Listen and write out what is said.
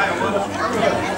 Ah, eu vou.